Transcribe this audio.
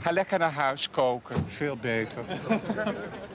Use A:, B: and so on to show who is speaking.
A: Ga lekker naar huis koken, veel beter.